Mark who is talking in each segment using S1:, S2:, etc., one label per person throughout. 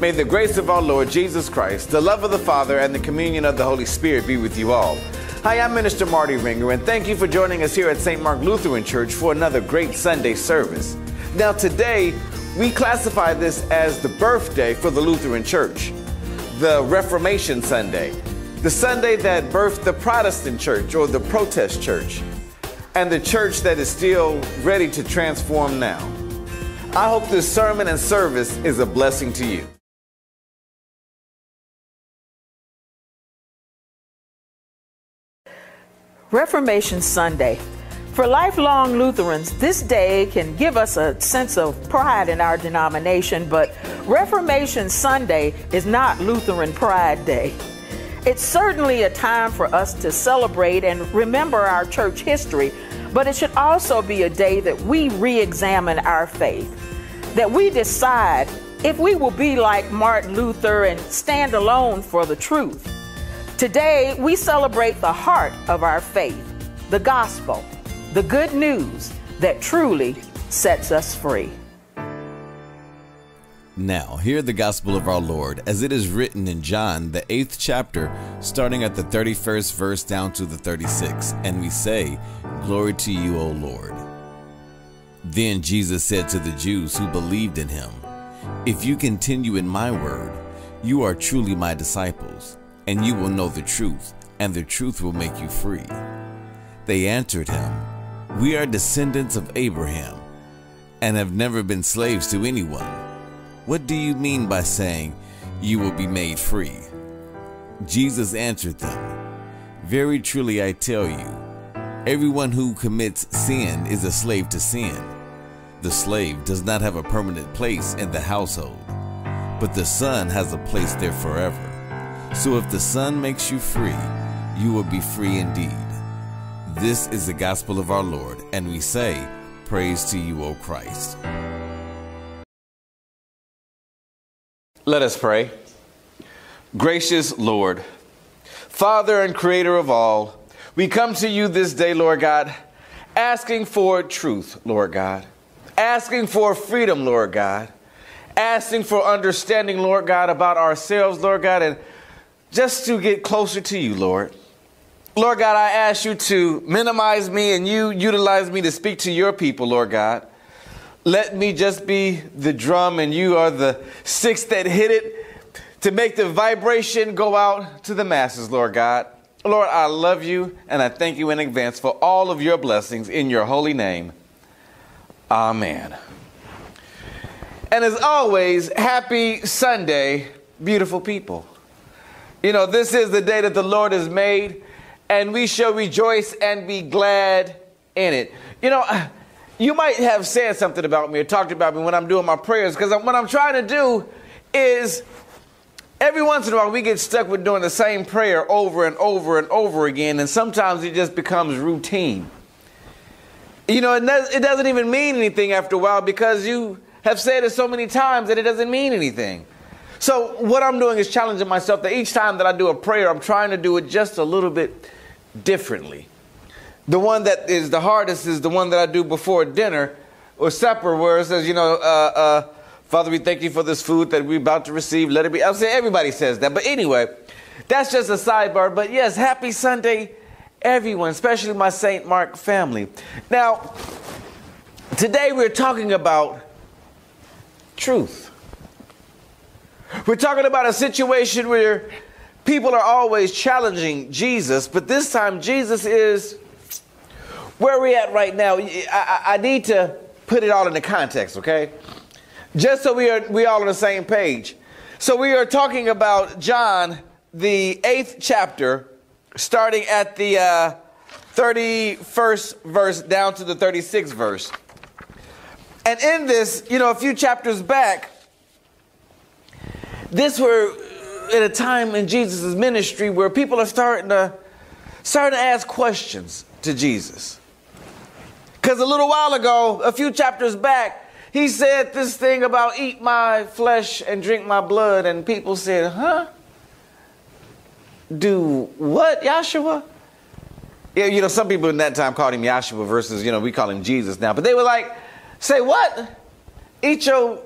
S1: May the grace of our Lord Jesus Christ, the love of the Father, and the communion of the Holy Spirit be with you all. Hi, I'm Minister Mardy Ringer, and thank you for joining us here at St. Mark Lutheran Church for another great Sunday service. Now, today, we classify this as the birthday for the Lutheran Church, the Reformation Sunday, the Sunday that birthed the Protestant Church or the Protest Church, and the church that is still ready to transform now. I hope this sermon and service is a blessing to you.
S2: Reformation Sunday. For lifelong Lutherans, this day can give us a sense of pride in our denomination, but Reformation Sunday is not Lutheran Pride Day. It's certainly a time for us to celebrate and remember our church history, but it should also be a day that we re examine our faith, that we decide if we will be like Martin Luther and stand alone for the truth. Today, we celebrate the heart of our faith, the gospel, the good news that truly sets us free.
S3: Now, hear the gospel of our Lord as it is written in John, the eighth chapter, starting at the 31st verse down to the 36th. And we say, Glory to you, O Lord. Then Jesus said to the Jews who believed in him, If you continue in my word, you are truly my disciples and you will know the truth, and the truth will make you free. They answered him, We are descendants of Abraham, and have never been slaves to anyone. What do you mean by saying, You will be made free? Jesus answered them, Very truly I tell you, everyone who commits sin is a slave to sin. The slave does not have a permanent place in the household, but the son has a place there forever. So if the Son makes you free, you will be free indeed. This is the gospel of our Lord, and we say, Praise to you, O Christ.
S1: Let us pray. Gracious Lord, Father and Creator of all, we come to you this day, Lord God, asking for truth, Lord God, asking for freedom, Lord God, asking for understanding, Lord God, about ourselves, Lord God, and just to get closer to you, Lord. Lord God, I ask you to minimize me and you utilize me to speak to your people, Lord God. Let me just be the drum and you are the sticks that hit it to make the vibration go out to the masses, Lord God. Lord, I love you and I thank you in advance for all of your blessings in your holy name. Amen. And as always, happy Sunday, beautiful people. You know, this is the day that the Lord has made, and we shall rejoice and be glad in it. You know, you might have said something about me or talked about me when I'm doing my prayers, because what I'm trying to do is every once in a while we get stuck with doing the same prayer over and over and over again, and sometimes it just becomes routine. You know, it, it doesn't even mean anything after a while because you have said it so many times that it doesn't mean anything. So, what I'm doing is challenging myself that each time that I do a prayer, I'm trying to do it just a little bit differently. The one that is the hardest is the one that I do before dinner or supper, where it says, you know, uh, uh, Father, we thank you for this food that we're about to receive. Let it be. I'll say everybody says that. But anyway, that's just a sidebar. But yes, happy Sunday, everyone, especially my St. Mark family. Now, today we're talking about truth. We're talking about a situation where people are always challenging Jesus, but this time Jesus is where we're at right now. I, I, need to put it all in the context, okay? Just so we are we all on the same page. So we are talking about John, the eighth chapter, starting at the uh, 31st verse down to the 36th verse. And in this, you know, a few chapters back, this were at a time in Jesus' ministry where people are starting to starting to ask questions to Jesus. Because a little while ago, a few chapters back, he said this thing about eat my flesh and drink my blood, and people said, huh? Do what, Yahshua? Yeah, you know, some people in that time called him Yahshua versus, you know, we call him Jesus now. But they were like, say what? Eat your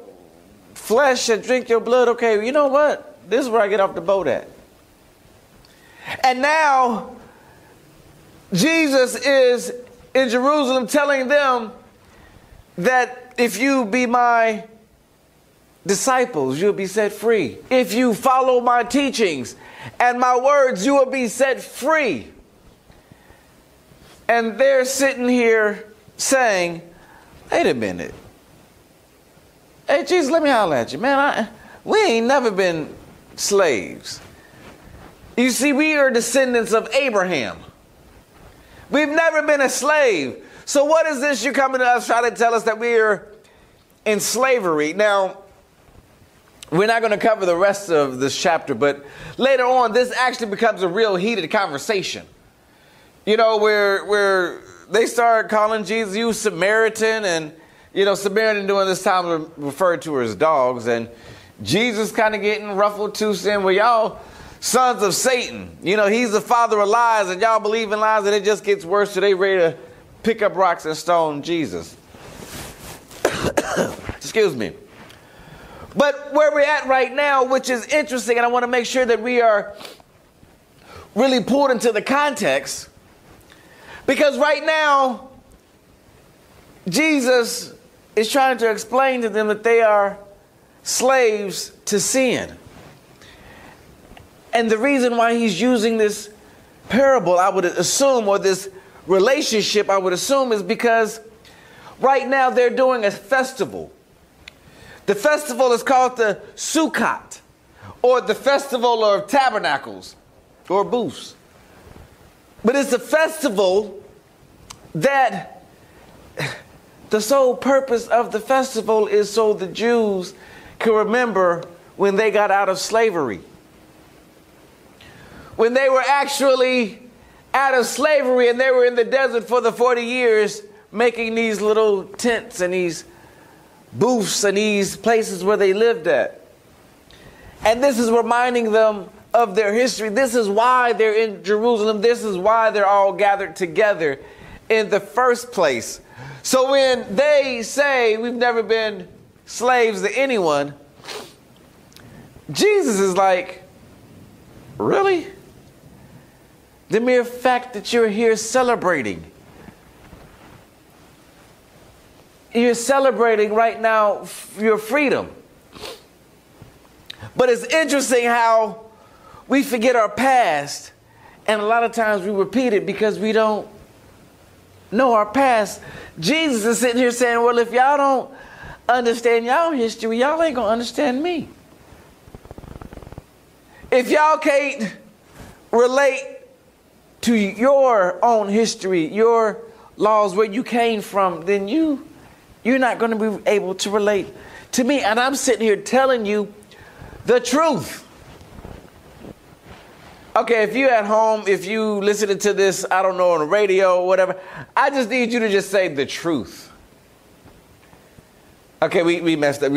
S1: flesh and drink your blood. Okay, you know what? This is where I get off the boat at. And now, Jesus is in Jerusalem telling them that if you be my disciples, you'll be set free. If you follow my teachings and my words, you will be set free. And they're sitting here saying, wait a minute. Hey, Jesus, let me holler at you. Man, I, we ain't never been slaves. You see, we are descendants of Abraham. We've never been a slave. So, what is this you're coming to us trying to tell us that we are in slavery? Now, we're not going to cover the rest of this chapter, but later on, this actually becomes a real heated conversation. You know, where where they start calling Jesus you Samaritan, and you know, Samaritan during this time referred to as dogs, and Jesus kind of getting ruffled too, saying, "Well, y'all." Sons of Satan. You know, he's the father of lies, and y'all believe in lies, and it just gets worse. So they ready to pick up rocks and stone Jesus. Excuse me. But where we're at right now, which is interesting, and I want to make sure that we are really pulled into the context, because right now, Jesus is trying to explain to them that they are slaves to sin. And the reason why he's using this parable, I would assume, or this relationship, I would assume, is because right now they're doing a festival. The festival is called the Sukkot, or the Festival of Tabernacles, or Booths. But it's a festival that the sole purpose of the festival is so the Jews can remember when they got out of slavery. When they were actually out of slavery and they were in the desert for the 40 years making these little tents and these booths and these places where they lived at. And this is reminding them of their history. This is why they're in Jerusalem. This is why they're all gathered together in the first place. So when they say we've never been slaves to anyone, Jesus is like, really? The mere fact that you're here celebrating you're celebrating right now your freedom. But it's interesting how we forget our past, and a lot of times we repeat it because we don't know our past. Jesus is sitting here saying, Well, if y'all don't understand y'all history, y'all ain't gonna understand me. If y'all can't relate to your own history, your laws, where you came from, then you you're not going to be able to relate to me. And I'm sitting here telling you the truth. Okay, if you at home, if you listening to this, I don't know, on the radio or whatever, I just need you to just say the truth. Okay, we, we messed up.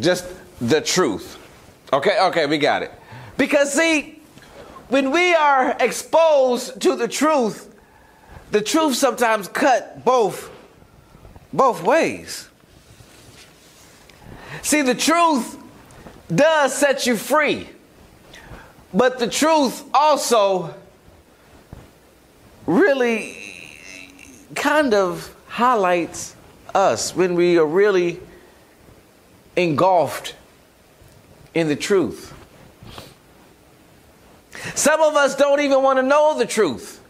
S1: Just the truth. Okay, okay, we got it. Because see, when we are exposed to the truth, the truth sometimes cut both both ways. See, the truth does set you free, but the truth also really kind of highlights us when we are really engulfed in the truth. Some of us don't even want to know the truth.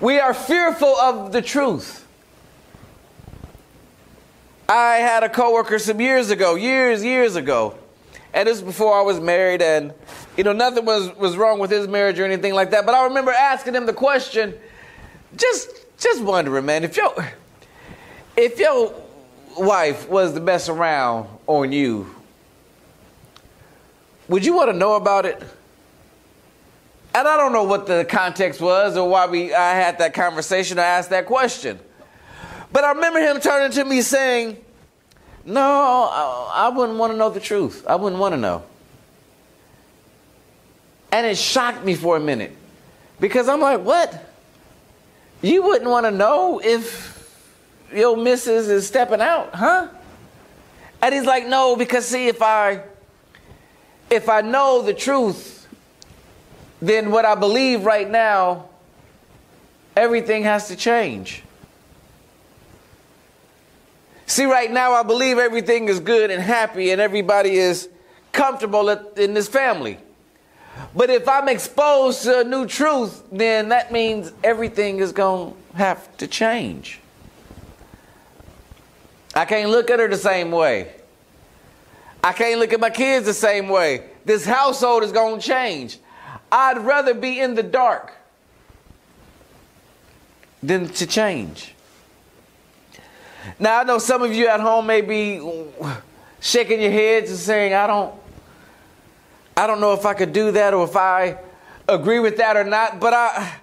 S1: We are fearful of the truth. I had a coworker some years ago, years, years ago, and this was before I was married, and you know nothing was was wrong with his marriage or anything like that. But I remember asking him the question, just just wondering, man, if your if your wife was the best around on you, would you want to know about it? And I don't know what the context was or why we I had that conversation or asked that question. But I remember him turning to me saying, No, I, I wouldn't want to know the truth. I wouldn't want to know. And it shocked me for a minute because I'm like, What? You wouldn't want to know if your missus is stepping out, huh? And he's like, no, because see, if I if I know the truth, then what I believe right now, everything has to change. See, right now I believe everything is good and happy and everybody is comfortable in this family. But if I'm exposed to a new truth, then that means everything is going to have to change. I can't look at her the same way. I can't look at my kids the same way. This household is going to change. I'd rather be in the dark than to change. Now, I know some of you at home may be shaking your heads and saying, I don't, I don't know if I could do that or if I agree with that or not. But I,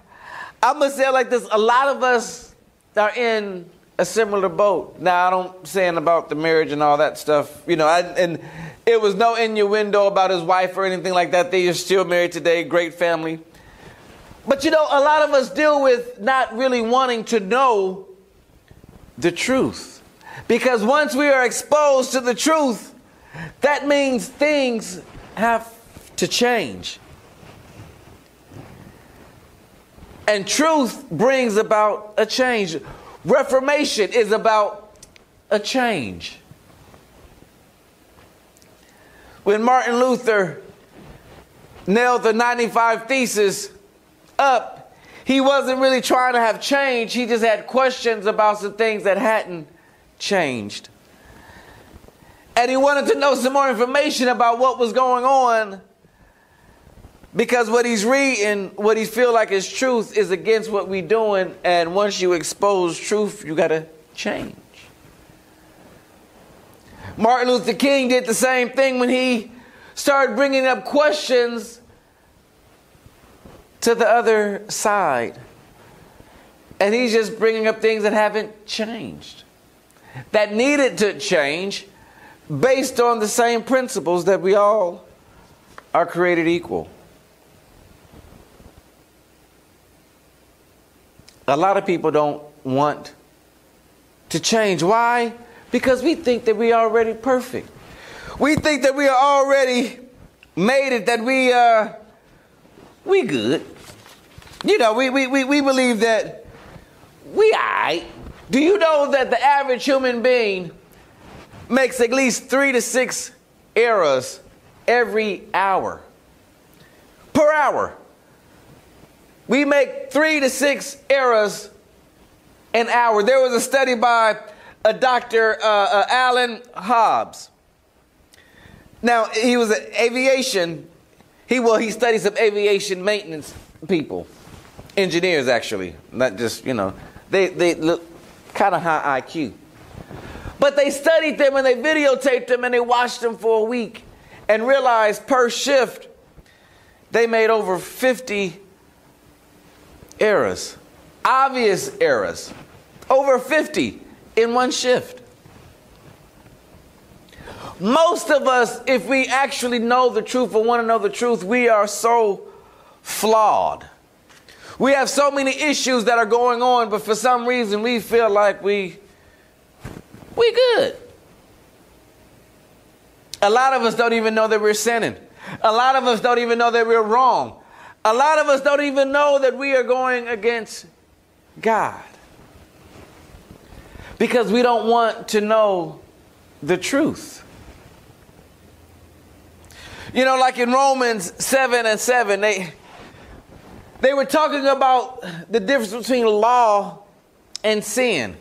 S1: I must say it like this a lot of us are in a similar boat. Now, I don't saying about the marriage and all that stuff, you know, I, and it was no innuendo about his wife or anything like that. They are still married today, great family. But you know, a lot of us deal with not really wanting to know the truth. Because once we are exposed to the truth, that means things have to change. And truth brings about a change. Reformation is about a change. When Martin Luther nailed the 95 Thesis up, he wasn't really trying to have change. He just had questions about some things that hadn't changed. And he wanted to know some more information about what was going on because what he's reading, what he feel like is truth, is against what we doing. And once you expose truth, you got to change. Martin Luther King did the same thing when he started bringing up questions to the other side. And he's just bringing up things that haven't changed, that needed to change based on the same principles that we all are created equal. A lot of people don't want to change. Why? Because we think that we are already perfect. We think that we are already made it, that we uh we good. You know, we we we, we believe that we alright. Do you know that the average human being makes at least three to six errors every hour? Per hour. We make three to six errors an hour. There was a study by a Dr. Uh, uh, Alan Hobbs. Now, he was an aviation, he well, he studied some aviation maintenance people, engineers actually, not just, you know, they, they look kind of high IQ. But they studied them and they videotaped them and they watched them for a week and realized per shift they made over 50 errors, obvious errors, over 50 in one shift. Most of us, if we actually know the truth or want to know the truth, we are so flawed. We have so many issues that are going on, but for some reason we feel like we we good. A lot of us don't even know that we're sinning. A lot of us don't even know that we're wrong. A lot of us don't even know that we are going against God because we don't want to know the truth. You know, like in Romans 7 and 7, they, they were talking about the difference between law and sin.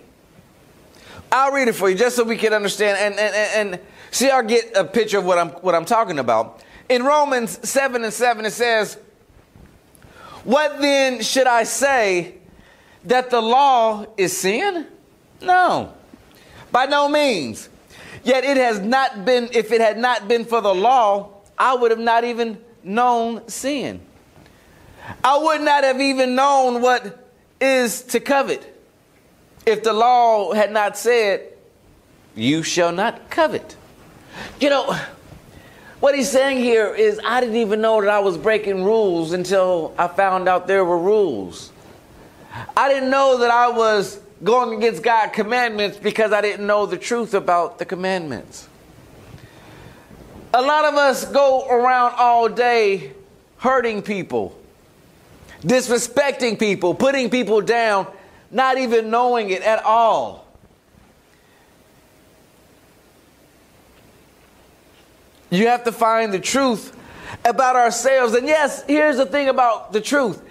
S1: I'll read it for you just so we can understand and, and, and see, I'll get a picture of what I'm, what I'm talking about. In Romans 7 and 7, it says, what then should I say that the law is sin? No, by no means. Yet it has not been, if it had not been for the law, I would have not even known sin. I would not have even known what is to covet if the law had not said, You shall not covet. You know, what he's saying here is, I didn't even know that I was breaking rules until I found out there were rules. I didn't know that I was going against God's commandments because I didn't know the truth about the commandments. A lot of us go around all day hurting people, disrespecting people, putting people down, not even knowing it at all. You have to find the truth about ourselves. And yes, here's the thing about the truth.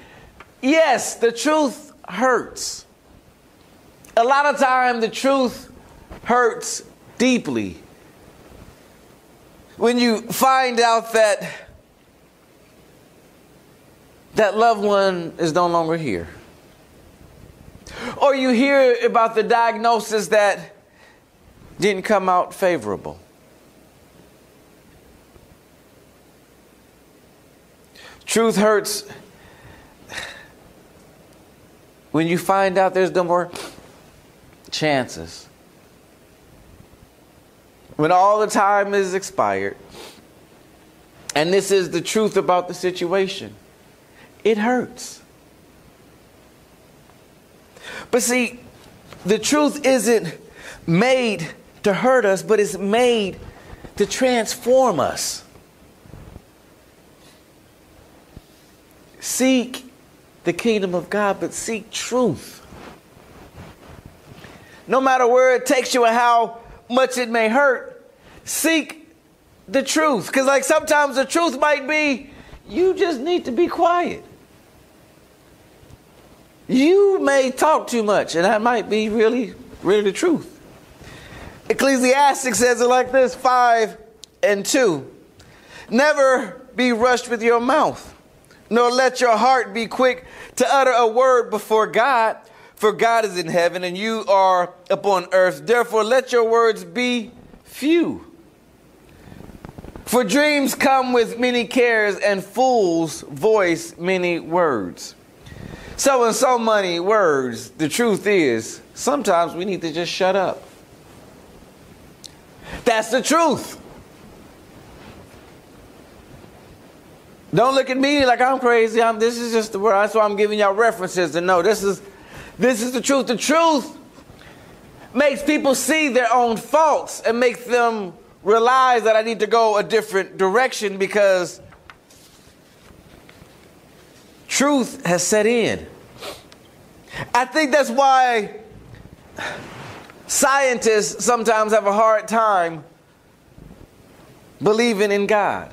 S1: Yes, the truth hurts. A lot of time the truth hurts deeply. When you find out that that loved one is no longer here. Or you hear about the diagnosis that didn't come out favorable. Truth hurts when you find out there's no more chances. When all the time is expired. And this is the truth about the situation. It hurts. But see, the truth isn't made to hurt us, but it's made to transform us. Seek the kingdom of God, but seek truth. No matter where it takes you and how much it may hurt, seek the truth. Because, like, sometimes the truth might be you just need to be quiet. You may talk too much, and that might be really, really the truth. Ecclesiastes says it like this 5 and 2. Never be rushed with your mouth nor let your heart be quick to utter a word before God, for God is in heaven and you are upon earth. Therefore, let your words be few. For dreams come with many cares, and fools voice many words. So, in so many words, the truth is sometimes we need to just shut up. That's the truth. Don't look at me like I'm crazy. I'm, this is just the word. That's why I'm giving y'all references to know this is this is the truth. The truth makes people see their own faults and makes them realize that I need to go a different direction because truth has set in. I think that's why scientists sometimes have a hard time believing in God.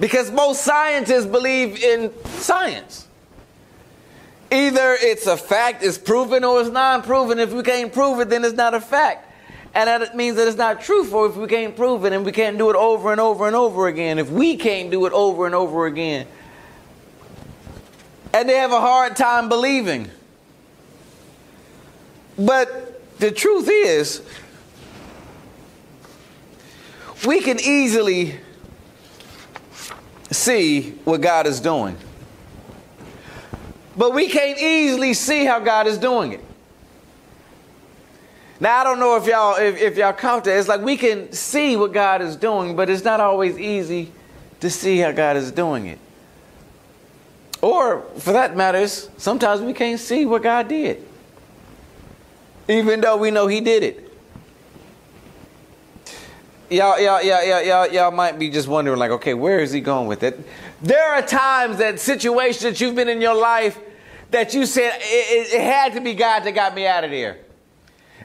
S1: Because most scientists believe in science. Either it's a fact, it's proven, or it's non proven. If we can't prove it, then it's not a fact. And that means that it's not truthful if we can't prove it and we can't do it over and over and over again. If we can't do it over and over again. And they have a hard time believing. But the truth is, we can easily see what God is doing. But we can't easily see how God is doing it. Now I don't know if y'all if, if y'all count that. It's like we can see what God is doing, but it's not always easy to see how God is doing it. Or for that matter, sometimes we can't see what God did. Even though we know He did it y'all, y'all, y'all, y'all, y'all, y'all might be just wondering, like, okay, where is he going with it? There are times that situations that you've been in your life that you said it, it, had to be God that got me out of there.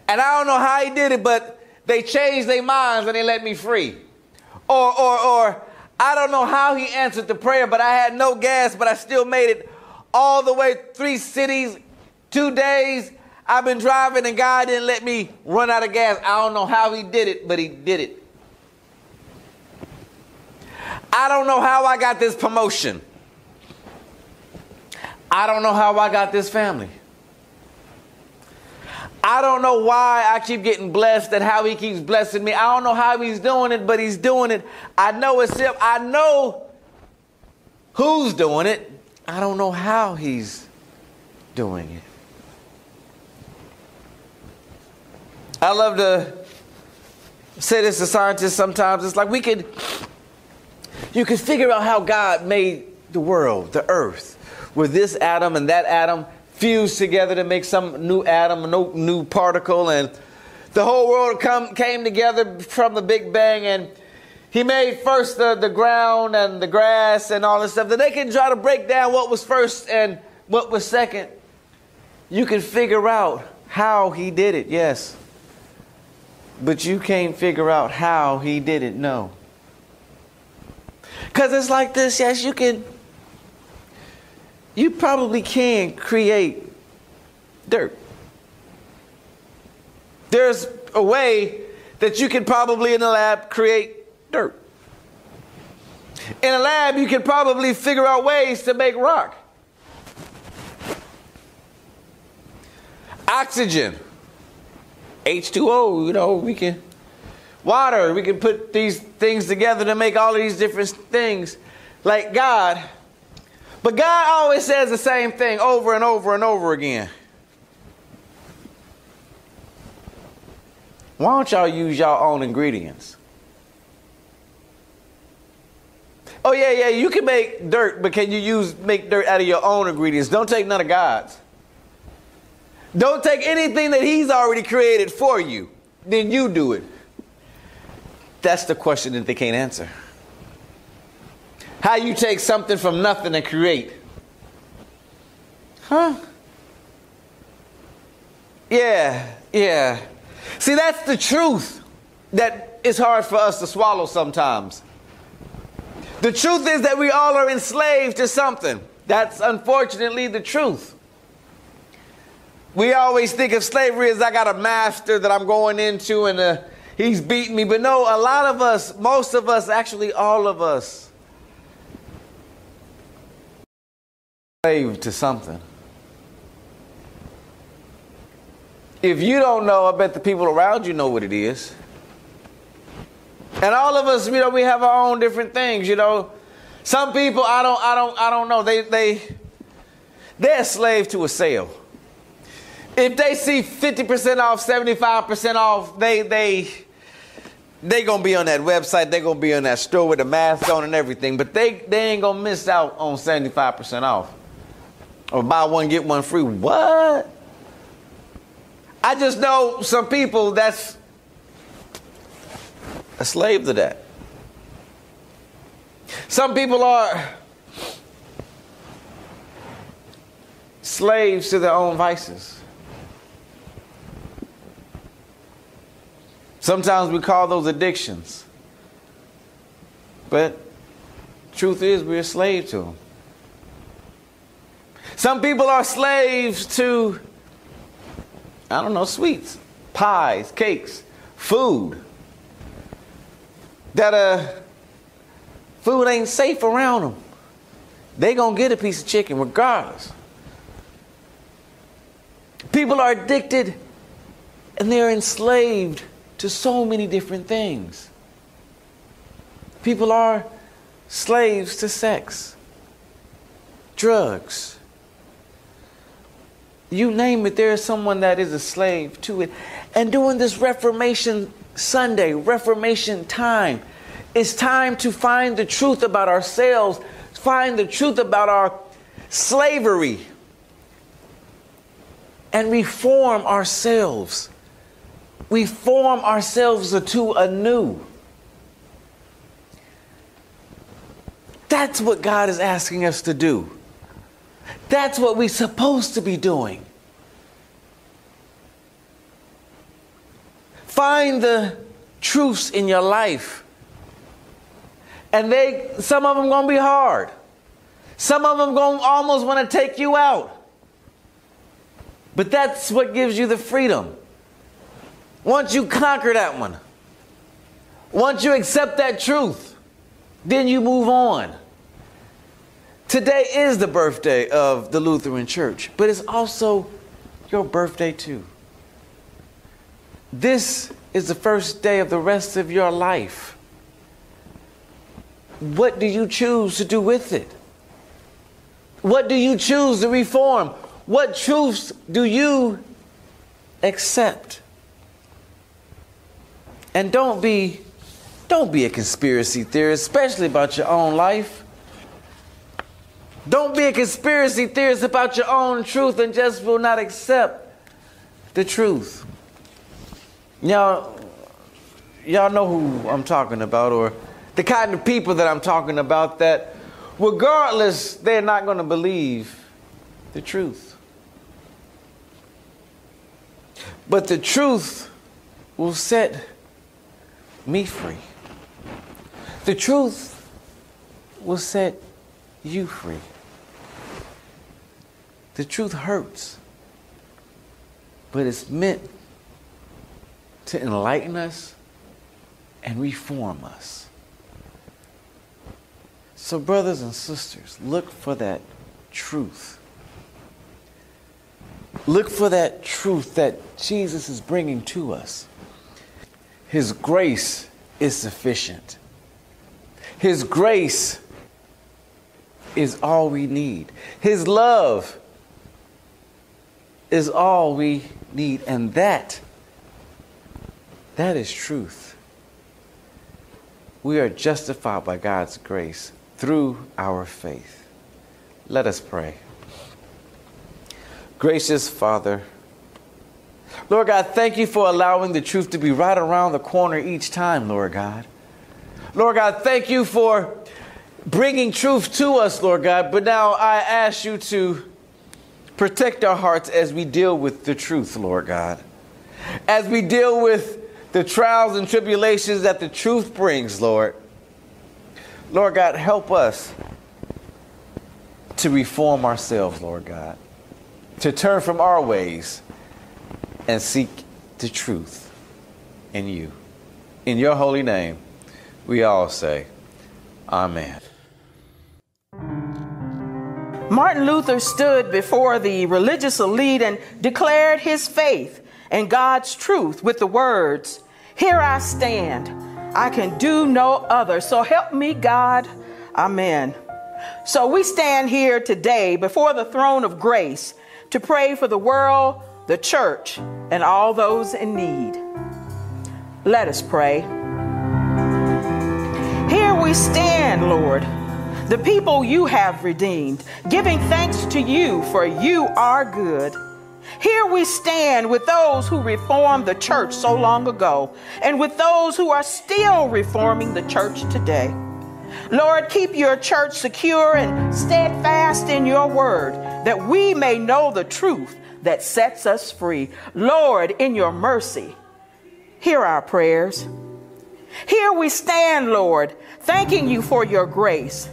S1: And I don't know how he did it, but they changed their minds and they let me free. Or, or, or, I don't know how he answered the prayer, but I had no gas, but I still made it all the way three cities, two days. I've been driving and God didn't let me run out of gas. I don't know how he did it, but he did it. I don't know how I got this promotion. I don't know how I got this family. I don't know why I keep getting blessed and how he keeps blessing me. I don't know how he's doing it, but he's doing it. I know it's him. I know who's doing it. I don't know how he's doing it. I love to say this to scientists sometimes. It's like we could you could figure out how God made the world, the earth, with this atom and that atom fused together to make some new atom, no new particle, and The whole world come, came together from the Big Bang and he made first the, the ground and the grass and all this stuff. Then they can try to break down what was first and what was second. You can figure out how he did it, yes. But you can't figure out how he did it, no. Because it's like this, yes, you can, you probably can create dirt. There's a way that you can probably in the lab create dirt. In a lab, you can probably figure out ways to make rock. Oxygen, H2O, you know, we can, water, we can put these things together to make all of these different things like God. But God always says the same thing over and over and over again. Why don't y'all use y'all own ingredients? Oh yeah, yeah, you can make dirt, but can you use make dirt out of your own ingredients? Don't take none of God's. Don't take anything that He's already created for you. Then you do it. That's the question that they can't answer. How you take something from nothing and create. Huh? Yeah, yeah. See, that's the truth that is hard for us to swallow sometimes. The truth is that we all are enslaved to something. That's unfortunately the truth. We always think of slavery as I got a master that I'm going into and uh, he's beating me. But no, a lot of us, most of us, actually all of us, slave to something. If you don't know, I bet the people around you know what it is. And all of us, you know, we have our own different things, you know. Some people, I don't, I don't, I don't know. They, they, they're a slave to a sale. If they see 50% off, 75% off, they, they, they gonna be on that website. They gonna be on that store with a mask on and everything. But they, they ain't gonna miss out on 75% off. Or buy one get one free. What? I just know some people that's a slave to that. Some people are slaves to their own vices. Sometimes we call those addictions. But truth is, we're a slave to them. Some people are slaves to I don't know, sweets, pies, cakes, food. That uh, food ain't safe around them. They gonna get a piece of chicken regardless. People are addicted and they're enslaved to so many different things. People are slaves to sex, drugs, you name it, there is someone that is a slave to it. And during this Reformation Sunday, Reformation time, it's time to find the truth about ourselves, find the truth about our slavery, and reform ourselves. We form ourselves to anew. That's what God is asking us to do. That's what we're supposed to be doing. Find the truths in your life. And they some of them going to be hard. Some of them going to almost want to take you out. But that's what gives you the freedom. Once you conquer that one, once you accept that truth, then you move on. Today is the birthday of the Lutheran Church, but it's also your birthday too. This is the first day of the rest of your life. What do you choose to do with it? What do you choose to reform? What truths do you accept? And don't be don't be a conspiracy theorist, especially about your own life. Don't be a conspiracy theorist about your own truth and just will not accept the truth. Y'all, y'all know who I'm talking about, or the kind of people that I'm talking about that, regardless, they're not going to believe the truth. But the truth will set me free. The truth will set you free. The truth hurts, but it's meant to enlighten us and reform us. So, brothers and sisters, look for that truth. Look for that truth that Jesus is bringing to us. His grace is sufficient. His grace is all we need. His love is all we need. And that, that is truth. We are justified by God's grace through our faith. Let us pray. Gracious Father, Lord God, thank you for allowing the truth to be right around the corner each time, Lord God. Lord God, thank you for bringing truth to us, Lord God. But now I ask you to protect our hearts as we deal with the truth, Lord God. As we deal with the trials and tribulations that the truth brings, Lord. Lord God, help us to reform ourselves, Lord God, to turn from our ways and seek the truth in you. In your holy name, we all say, Amen.
S2: Martin Luther stood before the religious elite and declared his faith and God's truth with the words, Here I stand. I can do no other. So help me, God. Amen. So we stand here today before the throne of grace to pray for the world, the church, and all those in need. Let us pray. Here we stand, Lord the people you have redeemed, giving thanks to you, for you are good. Here we stand with those who reformed the church so long ago, and with those who are still reforming the church today. Lord, keep your church secure and steadfast in your word, that we may know the truth that sets us free. Lord, in your mercy, hear our prayers. Here we stand, Lord, thanking you for your grace.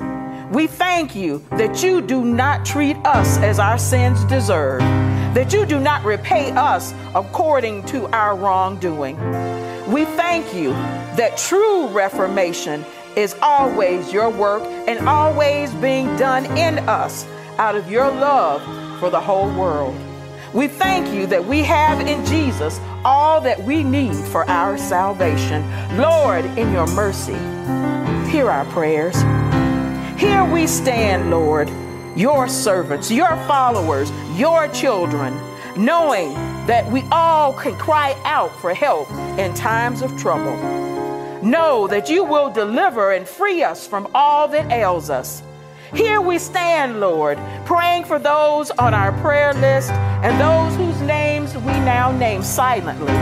S2: We thank you that you do not treat us as our sins deserve, that you do not repay us according to our wrongdoing. We thank you that true reformation is always your work and always being done in us out of your love for the whole world. We thank you that we have in Jesus all that we need for our salvation. Lord, in your mercy, hear our prayers. Here we stand, Lord, your servants, your followers, your children, knowing that we all can cry out for help in times of trouble. Know that you will deliver and free us from all that ails us. Here we stand, Lord, praying for those on our prayer list and those whose names we now name silently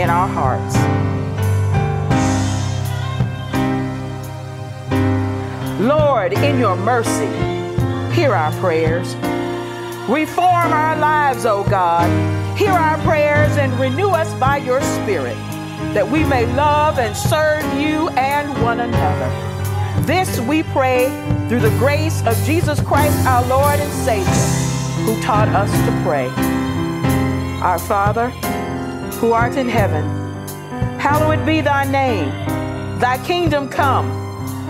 S2: in our hearts. Lord, in your mercy, hear our prayers. Reform our lives, O God. Hear our prayers and renew us by your Spirit, that we may love and serve you and one another. This we pray through the grace of Jesus Christ, our Lord and Savior, who taught us to pray. Our Father, who art in heaven, hallowed be thy name. Thy kingdom come.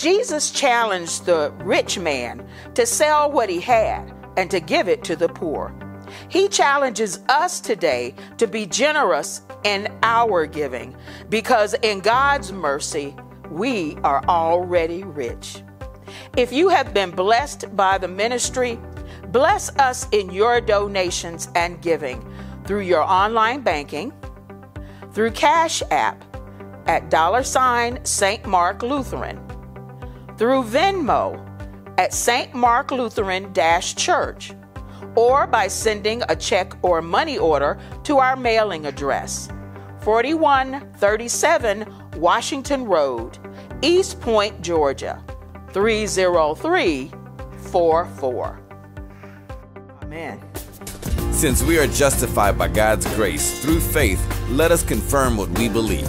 S2: Jesus challenged the rich man to sell what he had and to give it to the poor. He challenges us today to be generous in our giving because in God's mercy, we are already rich. If you have been blessed by the ministry, bless us in your donations and giving through your online banking, through Cash App at dollar sign St. Mark Lutheran, through Venmo at St. Mark Lutheran Church, or by sending a check or money order to our mailing address 4137 Washington Road, East Point, Georgia 30344. Amen.
S3: Since we are justified by God's grace through faith, let us confirm what we believe.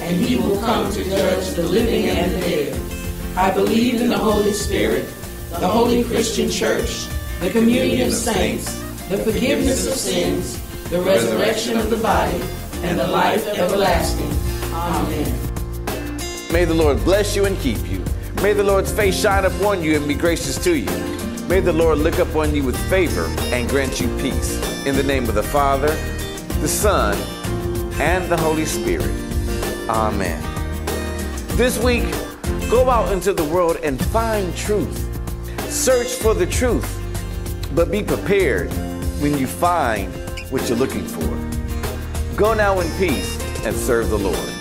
S4: and he will come to judge the living and the dead. I believe in the Holy Spirit, the holy Christian church, the communion of saints, the forgiveness of sins, the resurrection of the body, and the life everlasting. Amen.
S1: May the Lord bless you and keep you. May the Lord's face shine upon you and be gracious to you. May the Lord look upon you with favor and grant you peace. In the name of the Father, the Son, and the Holy Spirit. Amen. This week, go out into the world and find truth. Search for the truth, but be prepared when you find what you're looking for. Go now in peace and serve the Lord.